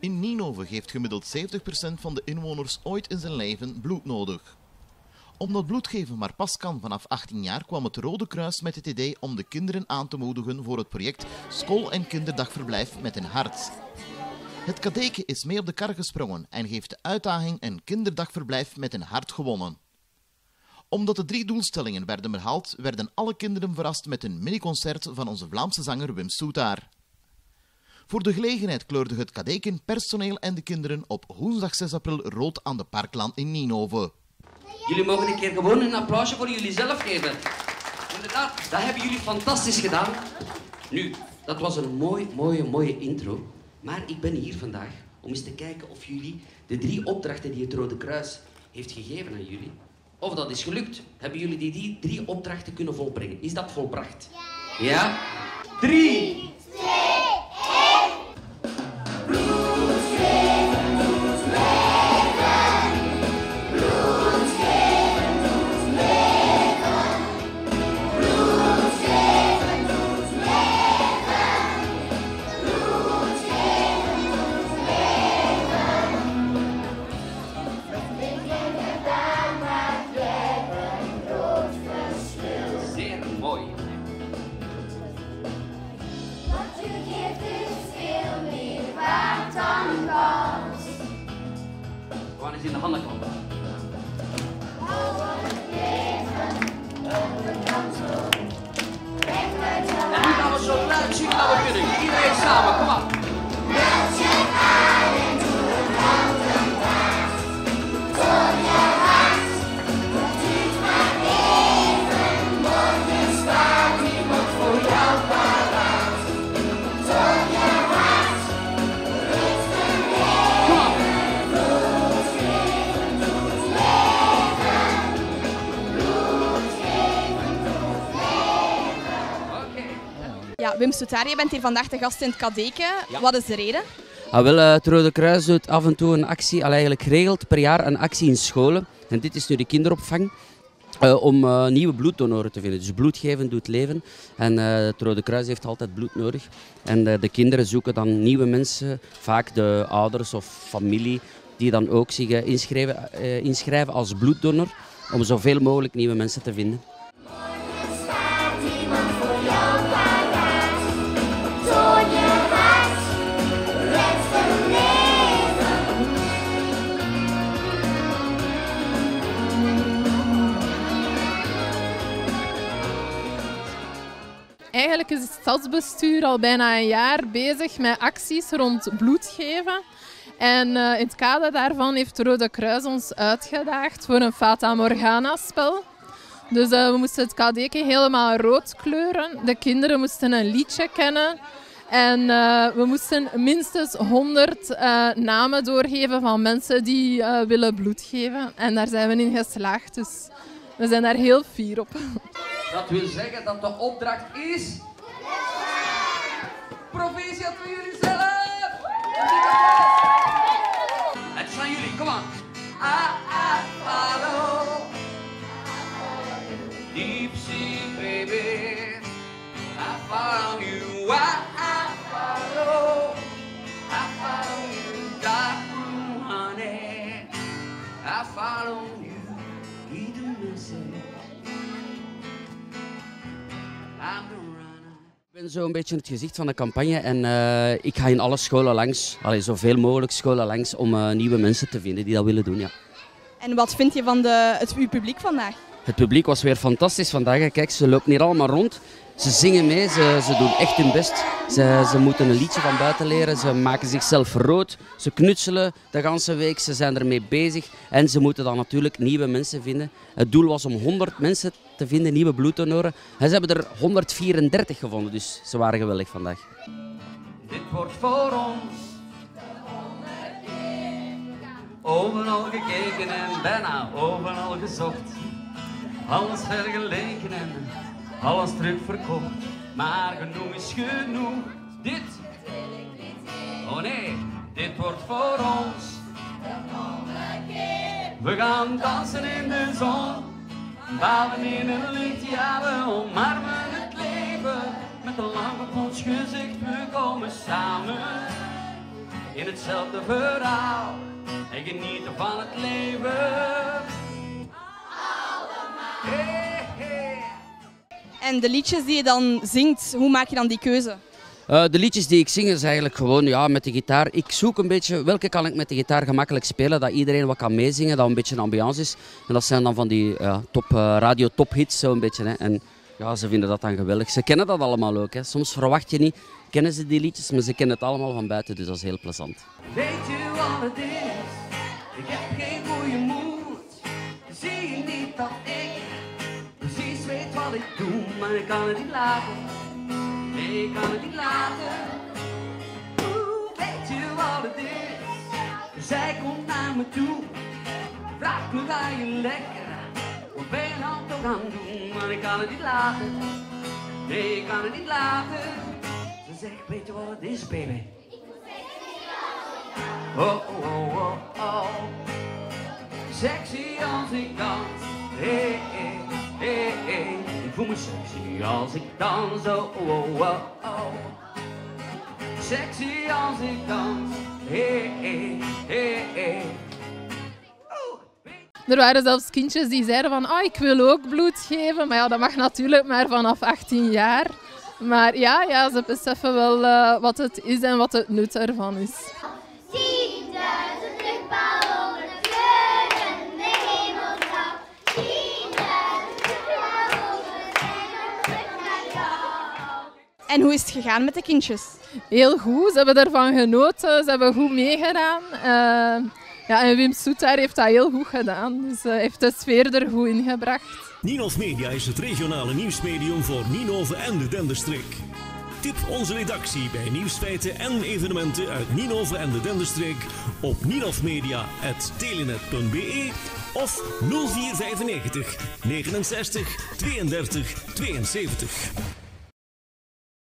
In Ninove heeft gemiddeld 70% van de inwoners ooit in zijn leven bloed nodig. Omdat bloedgeven maar pas kan vanaf 18 jaar kwam het Rode Kruis met het idee om de kinderen aan te moedigen voor het project School- en Kinderdagverblijf met een hart. Het kadeke is mee op de kar gesprongen en heeft de uitdaging een kinderdagverblijf met een hart gewonnen. Omdat de drie doelstellingen werden behaald, werden alle kinderen verrast met een miniconcert van onze Vlaamse zanger Wim Soetaar. Voor de gelegenheid kleurde het kadeken, personeel en de kinderen op woensdag 6 april rood aan de Parklaan in Ninove. Jullie mogen een keer gewoon een applausje voor jullie zelf geven. Inderdaad, dat hebben jullie fantastisch gedaan. Nu, dat was een mooi, mooie, mooie intro. Maar ik ben hier vandaag om eens te kijken of jullie de drie opdrachten die het Rode Kruis heeft gegeven aan jullie, of dat is gelukt. Hebben jullie die, drie opdrachten kunnen volbrengen? Is dat volbracht? Ja? ja? Drie, Ja, Wim Soetaar, je bent hier vandaag de gast in het Kadeke. Wat is de reden? Ah, wel, eh, het Rode Kruis doet af en toe een actie, al eigenlijk geregeld per jaar een actie in scholen. En dit is nu de kinderopvang. eh, om eh, nieuwe bloeddonoren te vinden. Dus bloedgeven doet leven. En eh, het Rode Kruis heeft altijd bloed nodig. En eh, de kinderen zoeken dan nieuwe mensen, vaak de ouders of familie, die dan ook zich eh, inschrijven, eh, inschrijven als bloeddonor. Om zoveel mogelijk nieuwe mensen te vinden. Eigenlijk is het stadsbestuur al bijna een jaar bezig met acties rond bloedgeven. En eh, in het kader daarvan heeft Rode Kruis ons uitgedaagd voor een Fata Morgana-spel. Dus eh, we moesten het kadeke helemaal rood kleuren. De kinderen moesten een liedje kennen. En eh, we moesten minstens 100 eh, namen doorgeven van mensen die willen bloed geven. En daar zijn we in geslaagd. Dus we zijn daar heel fier op. Dat wil zeggen dat de opdracht is. Proficiat voor jullie zelf! Het zijn jullie, kom aan. Ah, ah. Deep sea, baby. I follow you. Ah, ah, follow. I follow you. Dark room, honey. I follow you. Mensen. Ik ben zo een beetje het gezicht van de campagne en eh, ik ga in alle scholen langs, allee, zoveel mogelijk scholen langs, om eh, nieuwe mensen te vinden die dat willen doen. Ja. En wat vind je van de, het uw publiek vandaag? Het publiek was weer fantastisch vandaag. Kijk, ze lopen hier allemaal rond. Ze zingen mee, ze, ze doen echt hun best. Ze, ze moeten een liedje van buiten leren, ze maken zichzelf rood. Ze knutselen de hele week, ze zijn ermee bezig. En ze moeten dan natuurlijk nieuwe mensen vinden. Het doel was om 100 mensen te vinden, nieuwe bloeddonoren. En ze hebben er 134 gevonden, dus ze waren geweldig vandaag. Dit wordt voor ons overal gekeken en bijna overal gezocht. Alles vergeleken en alles terugverkocht. Maar genoeg is genoeg. Dit. Oh nee, dit wordt voor ons. We gaan dansen in de zon. Baden in het licht, ja omarmen het leven. Met een lach op ons gezicht, we komen samen. in hetzelfde verhaal en genieten van het leven. En de liedjes die je dan zingt, hoe maak je dan die keuze? Eh, de liedjes die ik zing is eigenlijk gewoon ja, met de gitaar. Ik zoek een beetje welke kan ik met de gitaar gemakkelijk spelen, dat iedereen wat kan meezingen, dat een beetje een ambiance is. En dat zijn dan van die ja, top, eh, radio tophits zo'n beetje. Hè. En ja, ze vinden dat dan geweldig. Ze kennen dat allemaal ook. Hè. Soms verwacht je niet, kennen ze die liedjes, maar ze kennen het allemaal van buiten, dus dat is heel plezant. Weet je wat het is? Ik heb geen goede moed. Zie je niet dat ik doe, maar ik kan het niet laten. Ik kan het niet laten. Oeh, weet je wat het is? Zij komt naar me toe, vraagt me ga je lekker. Ben je nou toch aan doen? Maar ik kan het niet laten. Nee, ik kan het niet laten. Ze zegt, weet je wat het is, baby? Oh, oh, oh, oh, oh. Sexy als ik dans. Hey, hey, hey, hey. Voel me sexy als ik dans. Oh, oh, oh, oh. Sexy als ik dans. Hey, hey, hey, hey. Oh, Er waren zelfs kindjes die zeiden van oh, ik wil ook bloed geven. Maar ja, dat mag natuurlijk maar vanaf 18 jaar. Maar ja, ja ze beseffen wel eh, wat het is en wat het nut ervan is. En hoe is het gegaan met de kindjes? Heel goed, ze hebben ervan genoten, ze hebben goed meegedaan. Eh, ja, en Wim Soetaar heeft dat heel goed gedaan. Dus hij heeft de sfeer er goed in gebracht. Ninov Media is het regionale nieuwsmedium voor Ninove en de Denderstreek. Tip onze redactie bij nieuwsfeiten en evenementen uit Ninove en de Denderstreek op ninovmedia.telenet.be of 0495 69 32 72.